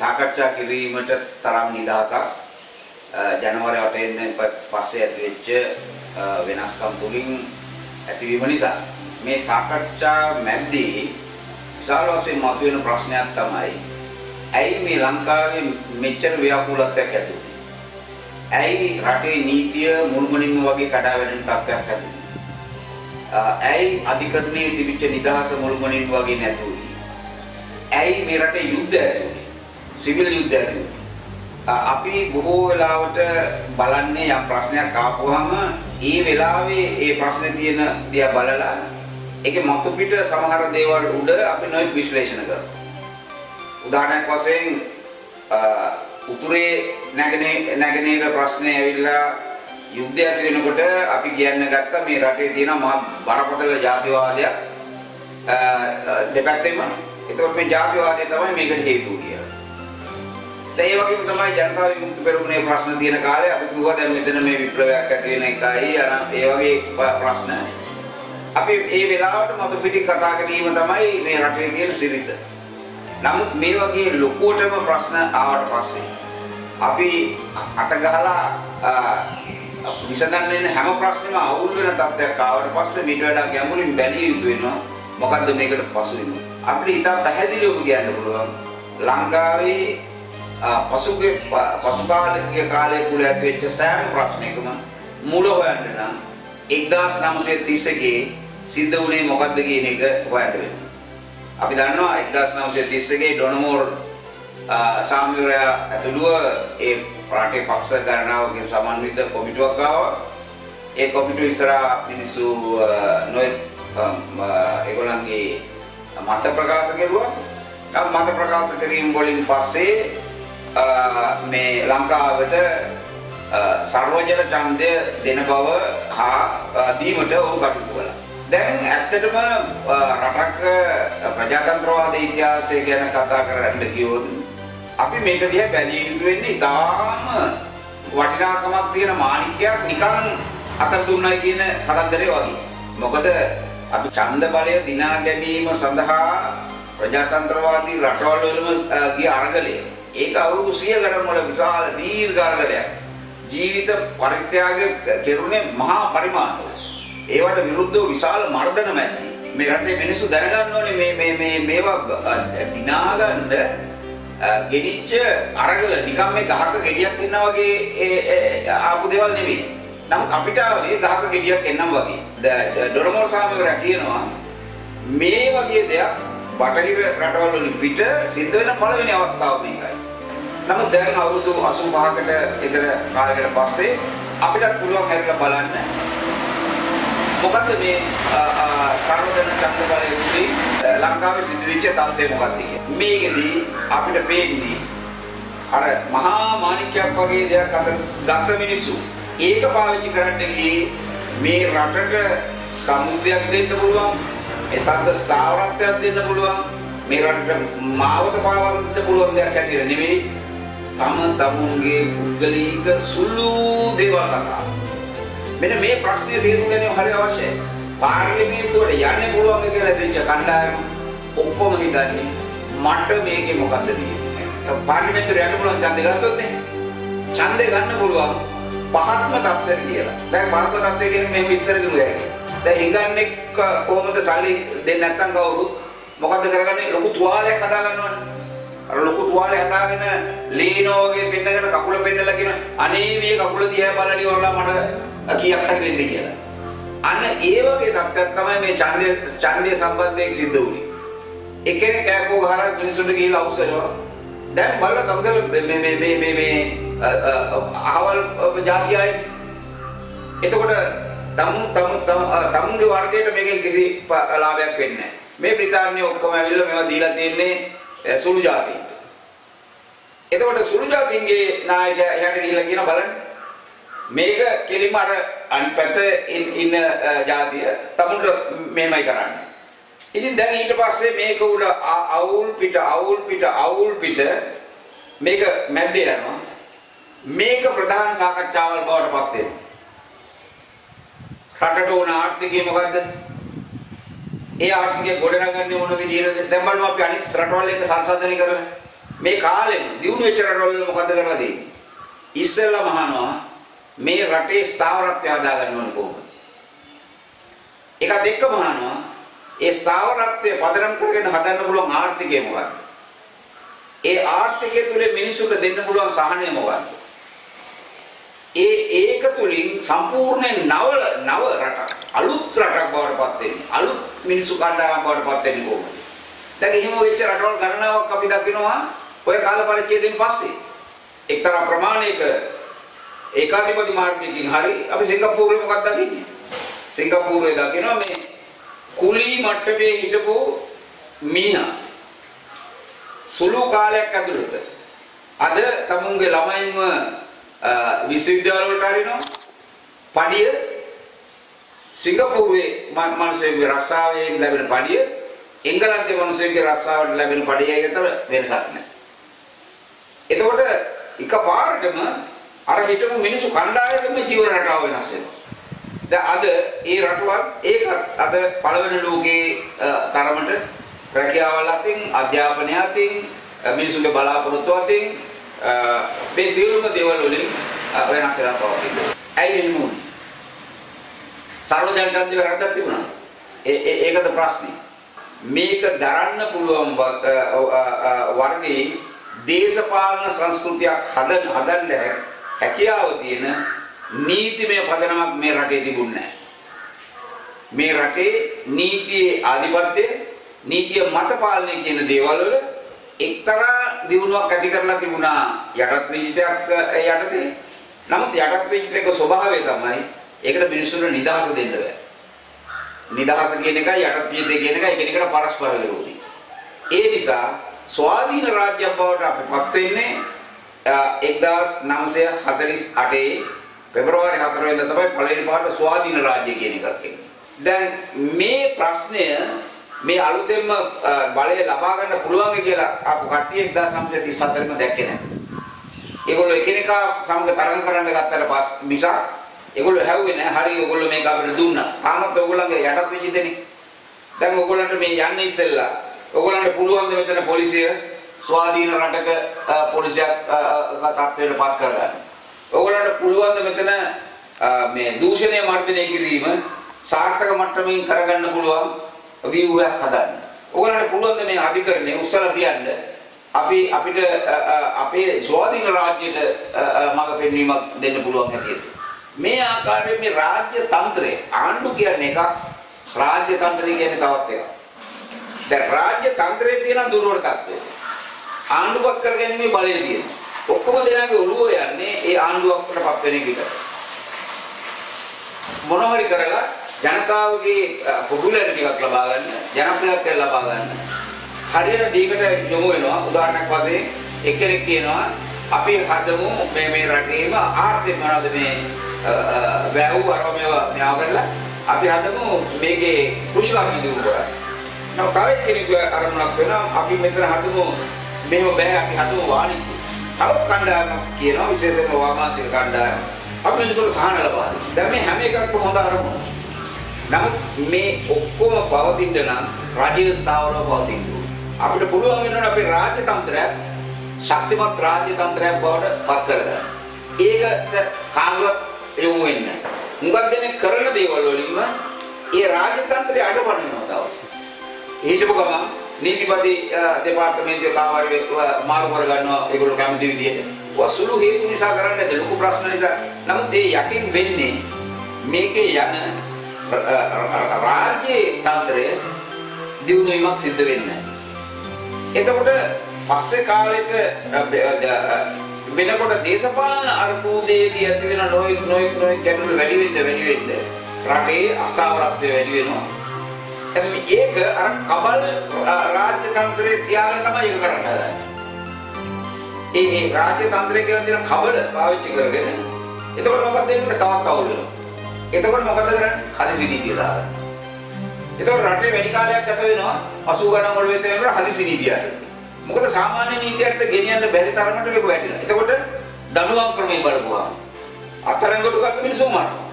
සාකච්ඡා කිරීමට තරම් නිදහසක් ජනවාරි 8 වෙනිදා පස්සේ ඇති වෙච්ච වෙනස්කම් තුලින් ඇතිවීම නිසා මේ සාකච්ඡා මැද්දේ විශාල වශයෙන් මතුවෙන ප්‍රශ්නයක් තමයි ඇයි මේ ලංකාවේ මෙච්චර ව්‍යාකූලත්වයක් ඇති වුනේ? ඇයි රටේ නීතිය මුළුමනින්ම වගේ කඩා වැටෙන තත්ත්වයක් ඇති ඇයි අධිකරණයේ තිබිච්ච නිදහස මුළුමනින් වගේ නැතුයි? ඇයි මේ රටේ යුද්ධ ඇති සිවිල් යුද්ධ ඇති අපි බොහෝ වෙලාවට බලන්නේ යම් ප්‍රශ්නයක් ආපුවම ඒ වෙලාවේ ඒ ප්‍රශ්නේ තියෙන දිහා බලලා ඒකේ මතු පිට සමහර දේවල් උඩ අපි නොයෙක් විශ්ලේෂණ කරනවා. උදාහරණයක් වශයෙන් උතුරේ නැගෙනේ නැගෙනහිර ප්‍රශ්නේ ඇවිල්ලා යුද්ධය ඇති වෙනකොට අපි කියන්න ගත්තා මේ රටේ තියෙන මහා බරපතල ජාතිවාදයක් දෙපැත්තෙම ඒකත් මේ ජාතිවාදය තමයි මේකට හේතුව කියලා. දැන් ඒ වගේම තමයි ජනතා විමුක්ති පෙරමුණේ ප්‍රශ්න තියෙන කාලේ අපි කිව්වා දැන් මෙතන මේ විප්ලවයක් ඇති වෙන එකයි අර ඒ වගේ ප්‍රශ්න. අපි ඒ වෙලාවට මතු පිටින් කතා කිරීම තමයි මේ රටේ තියෙන සිරිත. නමුත් මේ වගේ ලොකුවටම ප්‍රශ්න ආවට පස්සේ අපි අත ගහලා විසඳන්න හැම ප්‍රශ්නෙම අවුල් වෙන තත්ත්වයක් ආවට පස්සේ මීට වඩා ගැඹුරින් බැලිය යුතු වෙනවා. මොකද්ද මේකට පසුබිම අපිට ඉතා පැහැදිලිවම කියන්න පුළුවන් ලංකාවේ පසුගිය පසුකාලික කාලයේ තුල ඇතිවෙච්ච සෑම ප්‍රශ්නයකම මුල හොයන්න නම් 1931 සිද්ධ වුණේ මොකද්ද කියන එක හොයන්න වෙනවා. අපි දන්නවා 1931 ඩොනමෝර් සාමිවරයා ඇතුළුව ඒ රටේ පක්ෂ ගණනාවකින් සමන්විත කොමිටුවක් ආවා. ඒ කොමිටුව ඉස්සරහා මිනිස්සු නොයෙක් ඒගොල්ලන්ගේ මත ප්‍රකාශ කෙරුවා. නම් මත ප්‍රකාශ කිරීම වලින් පස්සේ මේ ලංකාවට සර්වජන ඡන්දය දෙන බව හා දීමට ඔහු කටයුතු කළා. දැන් ඇත්තටම රටක ප්‍රජාතන්ත්‍රවාද ඉතිහාසය ගැන කතා කරන්න ගියොත් අපි මේක දිහා බැලිය යුතු වෙන්නේ ඉතාම වටිනාකමක් තියෙන මාණික්කයක් නිකන් අතර දුන්නයි කියන කතන්දරේ වගේ. මොකද අපි ඡන්ද බලය දිනා ගැනීම සඳහා ප්‍රජාතන්ත්‍රවාදී රටවල් වලම ගිය අරගලය. ඒක අවුරුදු 100 ගණන් වල විශාල දීර්ඝ අරගලයක්. ජීවිත පරිත්‍යාග කෙරුණේ මහා පරිමාණවල. ඒවට විරුද්ධව විශාල මර්ධන මැද්දේ මේ රටේ මිනිස්සු දැනගන්න ඕනේ මේ මේ මේ මේවා දිනා ගන්න ගෙනිච්ච අරගල නිකම් මේ ගහක ගෙඩියක් ඉන්නා වගේ ආපු දේවල් නෙවෙයි. නමුත් අපිට මේ ගහක ගෙඩියක් එන්නම් වගේ. ඩොරමෝර් සාමිවරයා කියනවා මේ වගේ දෙයක් බටහිර රටවල් වලින් පිට සිද්ධ වෙන පළවෙනි අවස්ථාව මේකයි. නමුත් දැන් අවුරුදු 85කට ඉතර කාලයකට පස්සේ අපිට පුළුවන් හැරිලා බලන්න. මොකද්ද මේ සර්වජන චක්‍රවලයේදී ලංකාවේ සිද්ධ වෙච්ච තත්ත්වය මොකක්ද කියන්නේ. මේකෙදී අපිට පේන්නේ අර මහා මාණික්‍යයක් වගේ දෙයක් අතර ගත්ත මිනිස්සු. ඒක පාවිච්චි කරන්න ගියේ මේ රටට සමුදයක් දෙන්න පුළුවන් මේ සද්ද ස්ථාවරත්වයක් දෙන්න පුළුවන් මේ රටට මාවත පාවන්න පුළුවන් දෙයක් හැටියට නෙවෙයි තම තමුන්ගේ පුද්ගලික සුළු දේවල් සඳහා මෙන්න මේ ප්‍රශ්නේ තේරුම් ගැනීම හරි අවශ්‍යයි. පාර්ලිමේන්තුවට යන්න පුළුවන් කියලා දෙච්ච කණ්ඩායම ඔක්කොම හිතන්නේ මට මේකේ මොකද්ද තියෙන්නේ. පාර්ලිමේන්තුවට යන්න පුළුවන් ඡන්දය ගත්තොත් නේ. ඡන්දය ගන්න පුළුවන් පහත්ම තත්ත්වෙට කියලා. දැන් පහත්ම තත්ත්වය කියන්නේ මේ විස්තර කරුවා යන්නේ. දැන් හිඟන්නේ කොහොමද සල්ලි දෙන්නේ නැත්නම් කවුරු මොකද්ද කරගන්නේ ලොකු තුවාලයක් හදා ගන්නවනේ. අර ලොකු තුවාලේ හදාගෙන ලීනෝ වගේ පෙන්නගෙන කකුල පෙන්නලා කියන අනේ මේ කකුල දිහා බලලා ඉවරලා මට කීයක් හරි දෙන්න කියලා. අන්න ඒ වගේ තත්ත්වයක් තමයි මේ ඡන්දය ඡන්දය සම්බන්ධයෙන් සිද්ධ වුනේ. එක්කෙනෙක් කෑකෝ ගහලා මිනිස්සුන්ට ගිහිල්ලා අවසරවා. දැන් බලලා තමසල මේ මේ මේ මේ මේ අහවල් ජාතියයි. එතකොට තම තම තමුන්ගේ වර්ගයට මේකෙන් කිසි ලාභයක් වෙන්නේ නැහැ. මේ බ්‍රිතාන්‍ය ඔක්කොම ඇවිල්ලා මේවා දීලා තියෙන්නේ සුළු ජාතීන්ට. එතකොට සුළු ජාතීන්ගේ නායකයා එහාට ගිහිල්ලා කියන බලන්න මේක කෙලිම අර අනිපැත ඉන්න ජාතිය තමුන්ට මේමයි කරන්නේ. ඉතින් දැන් ඊට පස්සේ මේක උඩ අවුල් පිට අවුල් පිට අවුල් පිට මේක මැද්දේ යනවා. මේක ප්‍රධාන සාකච්ඡාවල් බවට පත් වෙනවා. රටට ඕන ආර්ථිකය මොකද්ද? ඒ ආර්ථිකය ගොඩනගන්නේ මොන විදිහටද? දැන් බලමු අපි අනිත් රටවල් එක්ක සංසන්දනය කරලා. මේ කාලෙම දිනු වෙච්ච රටවල් මොකද කරලා දෙන්නේ? ඉස්සෙල්ලා මහනවා මේ රටේ ස්ථාවරත්වය හදාගන්න ඕනේ කොහොමද? ඒකත් එක්කම අහනවා ඒ ස්ථාවරත්වය පදනම් කරගෙන හදන්න පුළුවන් ආර්ථිකය මොකක්ද? ඒ ආර්ථිකය තුළ මිනිසුන්ට දෙන්න පුළුවන් සහනය මොකක්ද? ඒ ඒක තුලින් සම්පූර්ණ නව නව රටක් අලුත් රටක් බවට පත් වෙන්නේ. අලුත් මිනිසු කණ්ඩායමක් බවට පත් වෙන්නේ කොහොමද? දැන් එහෙම වෙච්ච රටවල් ගණනාවක් අපි දකිනවා ඔය කාල පරිච්ඡේදයෙන් පස්සේ. එක්තරා ප්‍රමාණයක ඒකාධිපති මාර්ගයකින් හරි අපි සිංගප්පූරුවේ මොකක්ද දකින්නේ? සිංගප්පූරුවේ දකිනවා මේ කුලී මට්ටමේ හිටපු මිනිහා සුළු කාලයක් ඇතුළත අද තමුන්ගේ ළමයින්ව විශ්වවිද්‍යාල වලට හරිනවා පඩිය සිංගප්පූරුවේ මිනිස්සුන්ගේ රස්සාවෙන් ලැබෙන පඩිය එංගලන්තයේ මිනිස්සුන්ගේ රස්සාවට ලැබෙන පඩියයි අතර වෙනසක් නැහැ. එතකොට එකපාරටම අර හිටපු මිනිස්සු කණ්ඩායමේ ජීවන රටාව වෙනස් වෙනවා. දැන් අද ඒ රටවල් ඒක අද පළවෙනි ලෝකේ තරමට රැකියාවල් අතින් අධ්‍යාපනය අතින් මිනිසුන්ගේ බලාපොරොත්තු අතින් මේ සියලුම දේවල් වලින් වෙනස් වෙලා පවතිනවා. ඇයි එහෙම වුනේ? සර්වජනකන්දේ වැරද්දක් තිබුණා. ඒ ඒකද ප්‍රශ්නේ. මේක දරන්න පුළුවන් වර්ගයේ දේශපාලන සංස්කෘතියක් හදන්න හදන්න හැකියාව තියෙන නීතිමය පදනමක් මේ රටේ තිබුණේ මේ රටේ නීතියේ ආධිපත්‍ය නීතිය මත පාලනය කියන දේවල් වල එක්තරා දියුණුවක් ඇති කරලා තිබුණා යටත් විජිතයක් යටතේ. නමුත් යටත් විජිතයක ස්වභාවය තමයි ඒකට මිනිස්සුන්ට නිදහස දෙන්න බෑ. නිදහස කියන එකයි යටත් විජිතය කියන එකයි එකිනෙකට පරස්පර විරෝධී. ඒ නිසා ස්වාධීන රාජ්‍යයක් බවට අපිපත් වෙන්නේ 1948 පෙබරවාරි 4 වෙනිදා තමයි පළවෙනි පාට ස්වාධීන රාජ්‍ය කියන එකක් එන්නේ. දැන් මේ ප්‍රශ්නය මේ අලුතෙන්ම බලය ලබා ගන්න පුළුවන් කියලා ආපු කට්ටිය 1934 ම දැක්කේ නැහැ. ඒගොල්ලෝ එකිනෙකා සමග තරඟ කරන්න ගත්තට පස් මිසක් ඒගොල්ලෝ හැව්වේ නැහැ. හරි ඒගොල්ලෝ මේක අපිට දුන්නා. තාමත් ඕගොල්ලන්ගේ යටත් වෙච්ච දෙනේ. දැන් ඕගොල්ලන්ට මේ යන්න ඉස්සෙල්ලා ඕගොල්ලන්ට පුළුවන් ද මෙතන පොලිසිය ස්වාධීන රටක පොලිසියක් තත්ත්වයට පත් කරගන්න. ඕගොල්ලන්ට පුළුවන් ද මෙතන මේ දූෂණය මර්ධනය කිරීම සාර්ථක මට්ටමින් කරගන්න පුළුවන් ව්‍යුහයක් හදන්න. ඕගොල්ලන්ට පුළුවන් ද මේ අධිකරණය උස්සලා තියන්න අපි අපිට අපේ ස්වාධීන රාජ්‍යයට මඟ පෙන්වීමක් දෙන්න පුළුවන් හැටියට. මේ ආකාරයෙන් මේ රාජ්‍ය තන්ත්‍රය ආණ්ඩු කියන්නේ එකක් රාජ්‍ය තන්ත්‍රය කියන්නේ තවත් එකක්. දැන් රාජ්‍ය තන්ත්‍රයේ තියෙන දුර්වලතාවය. ආණ්ඩුවක් කරගැනීමේ බලය තියෙනවා. ඔක්කොම දෙනාගේ ඔළුව යන්නේ ඒ ආණ්ඩුවකටපත් වෙන එක විතරයි. මොන හරි කරලා ජනතාවගේ පොපුලැරිටි එකක් ලබා ගන්න, ජනප්‍රියත්වය ලබා ගන්න. හරියට දීකට යොමු වෙනවා. උදාහරණයක් වශයෙන් එක්කෙනෙක් කියනවා අපි හදමු මේ මේ රටේම ආර්ථික මොනවද මේ වැව් අරව මේවා මෙයා කරලා අපි හදමු මේකේ කෘෂිකර්ම දියුණු කරන්න. නමුත් තව කෙනෙකු අරමුණක් වෙනවා අපි මෙතන හදමු මෙහෙම බෑ අපි හදමු වාණිජ්‍ය. තව කණ්ඩායමක් කියනවා විශේෂයෙන්ම වාමාංශික කණ්ඩායම. අපි මිනිස්සුන්ට සහන ලබා දෙනවා. දැන් මේ හැම එකක්ම හොඳ අරමුණ. නමුත් මේ ඔක්කොම පවතින්න නම් රාජ්‍ය ස්ථාවරව පවතින්න අපිට පුළුවන් වෙනවා අපේ රාජ්‍ය තන්ත්‍රය ශක්තිමත් රාජ්‍ය තන්ත්‍රයක් බවට පත් කරගන්න. ඒකට කාගවත් යොමු වෙන්නේ නැහැ. මුගක් දෙනෙක් කරන දේවල් වලින්ම ඒ රාජ්‍ය තන්ත්‍රය අඩපණ වෙනවා තව. හිටපු ගමන් නීතිපති දෙපාර්තමේන්තුවේ කාර්ය මාරු කර ගන්නවා ඒගොල්ලෝ කැමති විදිහට. වසුළු හේතු නිසා කරන්නේ නැද්ද ලොකු ප්‍රශ්න නිසා. නමුත් ඒ යටින් වෙන්නේ මේකේ යන රාජ්‍ය තන්ත්‍රය දියුණුවීමක් සිද්ධ වෙන්නේ එතකොට පස්සේ කාලෙට වෙනකොට දේශපාලන අර්බුදයේදී ඇති වෙන නොයෙක් නොයෙක් නොයෙක් ගැටලු වැඩි වෙන්න වැඩි වෙන්න රටේ අස්ථාවරත්වය වැඩි වෙනවා. ඒක අර කබල් රාජ්‍ය තන්ත්‍රයේ තියාගෙන තමයි ඒක කරන්න හදන්නේ. ඒ ඒ රාජ්‍ය තන්ත්‍රය කියන දේ කබල පාවිච්චි කරගෙන එතකොට මොකද වෙන්නේ තවත් අවුල් වෙනවා. එතකොට මොකද කරන්නේ? හදිසි නීතිය දාගන්න. එතකොට රටේ වැඩි කාලයක් ගත වෙනවා 80 ගණන් වල වෙත වෙනකොට හදිසි නීතියට. මොකද සාමාන්‍ය නීතියට ගෙනියන්න බැරි තරමට මේක වැටිලා. එතකොට දඬුවම් ක්‍රමයෙන් බලපුවා. අත්තරංගොඩ ගත්ත මිනිස්සු මරනවා.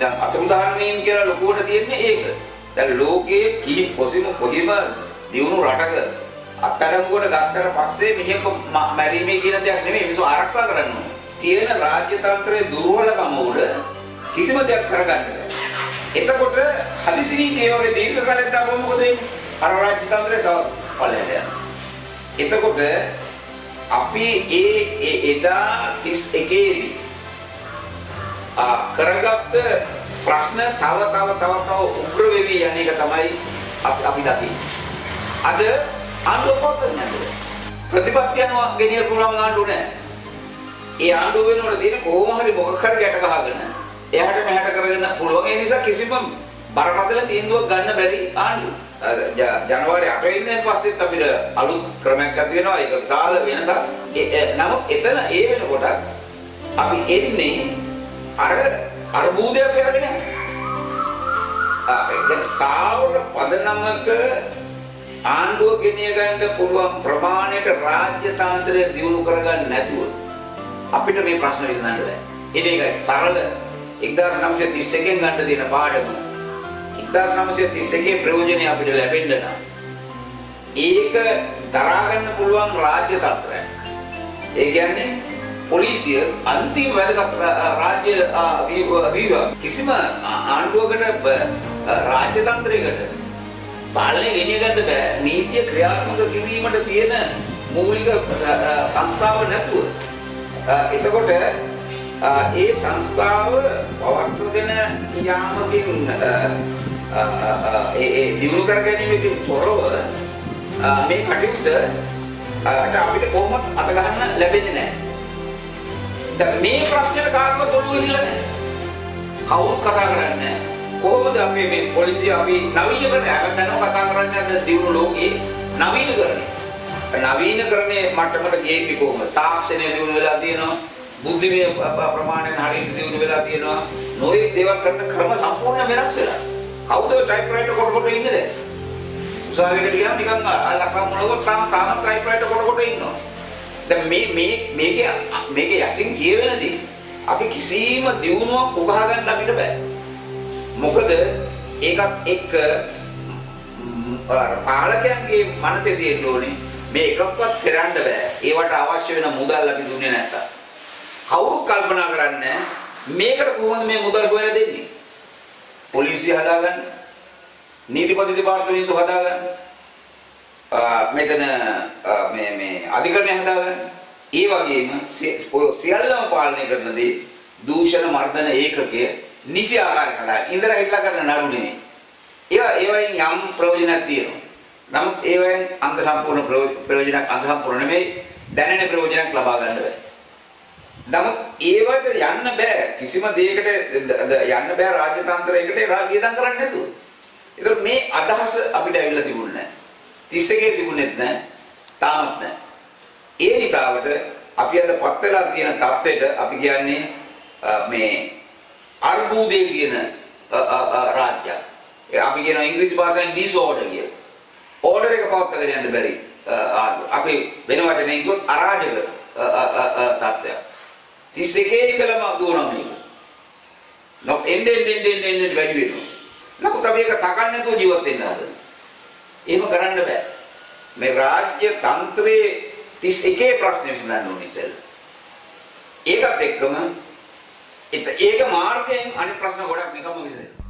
දැන් අතුරුදහන් වීම කියලා ලොකුවට තියෙන්නේ ඒක. දැන් ලෝකයේ කී කොසිම කොහිම දියුණු රටක අත්අඩංගුවට ගත්තට පස්සේ මිනිහෙක් මැරීමේ කියන දෙයක් නෙමෙයි මිනිස්සු ආරක්ෂා කරන්න ඕනේ. තියෙන රාජ්‍ය තන්ත්‍රයේ දුර්වලකම උඩ කිසිම දෙයක් කරගන්න බෑ. එතකොට හදිසි නීතිය වගේ දීර්ඝ කාලයක් දාපුවම මොකද වෙන්නේ? අර රාජ්‍ය තන්ත්‍රය තව පල්ලෙහාට යනවා. එතකොට අපි ඒ එදා 31 දී කරගත්ත ප්‍රශ්න තව තව තව තව උග්‍ර වෙවි යන එක තමයි අපි අපි දකින්නේ. අද ආණ්ඩුව පවත්වන්න නැහැ. ප්‍රතිපත්ති යනවා ගෙනියන්න පුළුවන් ආණ්ඩුව නැහැ. ඒ ආණ්ඩුව වෙනකොට තියෙන කොහොම හරි මොකක් හරි ගැට ගහගෙන එහාට මෙහාට කරගෙන පුළුවන්. ඒ නිසා කිසිම බරපතල තීන්දුවක් ගන්න බැරි ආණ්ඩුව. ජනවාරි 8 වෙනිදාන් පස්සෙත් අපිට අලුත් ක්‍රමයක් ඇති වෙනවා. ඒක විශාල වෙනසක්. නමුත් එතන ඒ වෙනකොට අපි එන්නේ අර අර්බුදයක් කරගෙන යනවා. දැන් ස්ථාවර පදනමක ආණ්ඩුව ගෙනිය ගන්න පුළුවන් ප්‍රමාණයට රාජ්‍ය තාන්ත්‍රය දියුණු කරගන්න නැතුව අපිට මේ ප්‍රශ්න විසඳන්න බෑ. ඉතින් ඒක සරල 1931 න් ගන්න දෙන පාඩම. 1931 ප්‍රයෝජනය අපිට ලැබෙන්න නම් ඒක දරා ගන්න පුළුවන් රාජ්‍ය තත්ත්වයක්. ඒ කියන්නේ පොලිසිය අන්තිම වැදගත් රාජ්‍ය විභාග කිසිම ආණ්ඩුවකට රාජ්‍ය තන්ත්‍රයකට පාලනය ගෙනිය ගන්න බෑ. නීතිය ක්‍රියාත්මක කිරීමට තියෙන මූලික සංස්ථාව නැතුව. එතකොට ඒ සංස්ථාව පවත්වගෙන යාමකින් ඒ දිනු කර ගැනීමකින් තොරව මේ කටයුත්ත අපිට කොහොමත් අත ගන්න ලැබෙන්නේ නැහැ. දැන් මේ ප්‍රශ්නෙට කාටවත් ඔළුව හිල්ලන්නේ නැහැ. කවුරුත් කතා කරන්නේ නැහැ. කොහොමද අපි මේ පොලිසිය අපි නවීනකරණය හැමතැනම කතා කරන්නේ අද දියුණු ලෝකේ නවීනකරණය. නවීනකරණයේ මට්ටමට ගියේ කොහොමද? තාක්ෂණය දියුණු වෙලා තියෙනවා. බුද්ධිමය ප්‍රමාණයෙන් හරියට දියුණු වෙලා තියෙනවා. නොයෙක් දේවල් කරන ක්‍රම සම්පූර්ණ වෙනස් වෙලා. කවුද ටයිප්‍රයිටර් කොට කොට ඉන්නේ දැන්? උසාවියට ගියාම නිකන් ලස්සන මොනකොට තාම තාම ටයිප්‍රයිටර් කොට කොට ඉන්නවා. දැන් මේ මේ මේකේ මේකේ යටින් කියවෙනදී අපි කිසිම දියුණුවක් උකහා ගන්න අපිට බෑ. මොකද ඒකත් එක්ක පාලකයන්ගේ මනසේ තියෙන්න ඕනේ මේ එකක්වත් කරන්න බෑ. ඒවට අවශ්‍ය වෙන මුදල් අපි දුන්නේ නැත්තම්. කවුරුත් කල්පනා කරන්නේ මේකට කොහොමද මේ මුදල් හොයලා දෙන්නේ? පොලිසිය හදාගන්න, නීතිපති දෙපාර්තමේන්තුව හදාගන්න, මෙතන මේ මේ අධිකරණය හදාගන්න. ඒ වගේම සියල්ලම පාලනය කරන දේ දූෂණ මර්ධන ඒකකය නිසි ආකාරයට හදාගන්න. ඉඳලා හිටලා කරන නඩු නෙමෙයි. ඒවා ඒවයින් යම් ප්‍රයෝජනක් තියෙනවා. නමුත් ඒවෙන් අංග සම්පූර්ණ ප්‍රයෝජනක් අංග සම්පූර්ණ නෙමෙයි දැනෙන ප්‍රයෝජනක් ලබා ගන්න බෑ. නමුත් ඒවට යන්න බෑ කිසිම දෙයකට යන්න බෑ රාජ්‍ය තන්ත්‍රයකට රාජ්‍ය දන් කරන්නේ නැතුව. ඒතර මේ අදහස අපිට ඇවිල්ලා තිබුණේ නැහැ. 31 තිබුණෙත් නැහැ. තාමත් නැහැ. ඒ නිසාවට අපි අද පත් වෙලා තියෙන தත්ත්වෙට අපි කියන්නේ මේ අර්බුදය කියන රාජ්‍යයක්. අපි කියන ඉංග්‍රීසි භාෂාවෙන් disorder කියලා. ඕඩර් එක පවත්වාගෙන යන්න බැරි අපි වෙන වචනකින් කිව්වොත් අරාජක තත්ත්වයක්. 31 ඉඳලම දුවනවා මේක. නො එන්නේ එන්නේ එන්නේ වැඩි වෙනවා. නමුත් අපි ඒක තකන්න නැතුව ජීවත් වෙන්න හදනවා. එහෙම කරන්න බෑ. මේ රාජ්‍ය තන්ත්‍රයේ 31 ප්‍රශ්නේ විසඳන්න ඕනේ ඉතින්. ඒකත් එක්කම ඒක මාර්ගයෙන් අනිත් ප්‍රශ්න ගොඩක් නිකම්ම විසඳෙනවා.